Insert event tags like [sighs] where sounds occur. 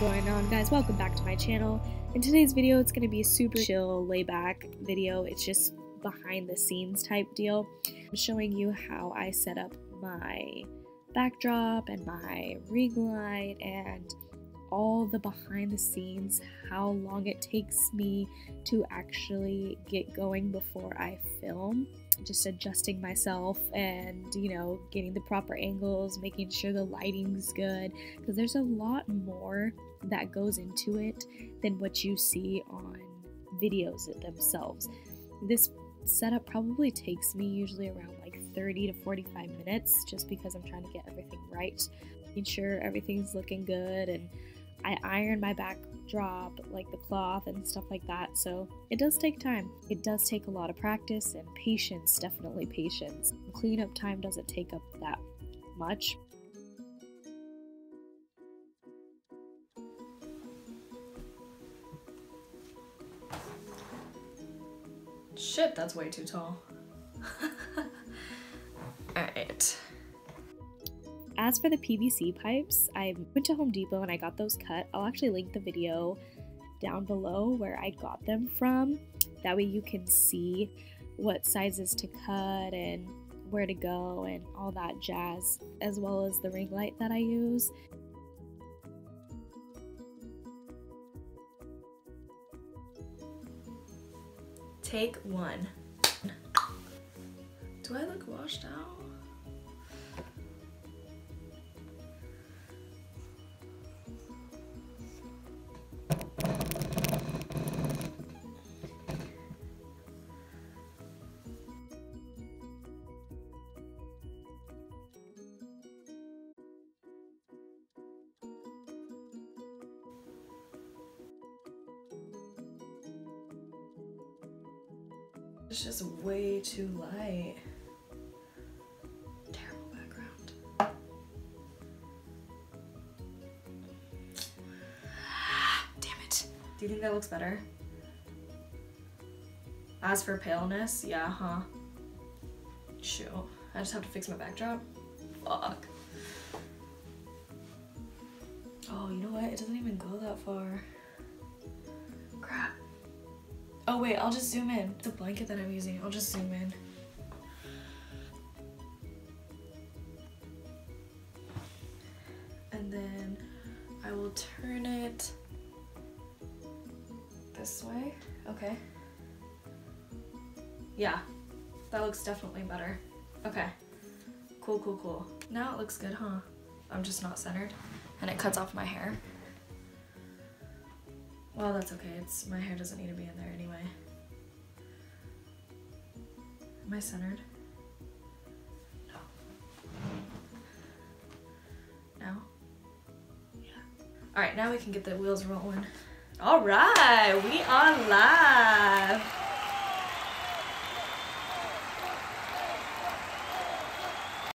going on guys? Welcome back to my channel. In today's video it's going to be a super chill layback video. It's just behind the scenes type deal. I'm showing you how I set up my backdrop and my ring light and all the behind the scenes, how long it takes me to actually get going before I film. Just adjusting myself and you know getting the proper angles making sure the lighting's good because there's a lot more that goes into it than what you see on videos themselves. This setup probably takes me usually around like 30 to 45 minutes just because i'm trying to get everything right making sure everything's looking good and I iron my backdrop, like the cloth and stuff like that, so it does take time. It does take a lot of practice and patience, definitely patience. Cleanup time doesn't take up that much. Shit, that's way too tall. [laughs] Alright. As for the PVC pipes, I went to Home Depot and I got those cut. I'll actually link the video down below where I got them from. That way you can see what sizes to cut and where to go and all that jazz, as well as the ring light that I use. Take one. Do I look washed out? It's just way too light. Terrible background. [sighs] Damn it. Do you think that looks better? As for paleness, yeah, huh? Shoot. I just have to fix my backdrop? Fuck. Oh, you know what? It doesn't even go that far. Oh wait, I'll just zoom in. The blanket that I'm using, I'll just zoom in. And then I will turn it this way. Okay. Yeah, that looks definitely better. Okay. Cool, cool, cool. Now it looks good, huh? I'm just not centered. And it cuts off my hair. Well, that's okay. It's my hair doesn't need to be in there anyway. Am I centered? No. Now? Yeah. All right, now we can get the wheels rolling. All right, we are live.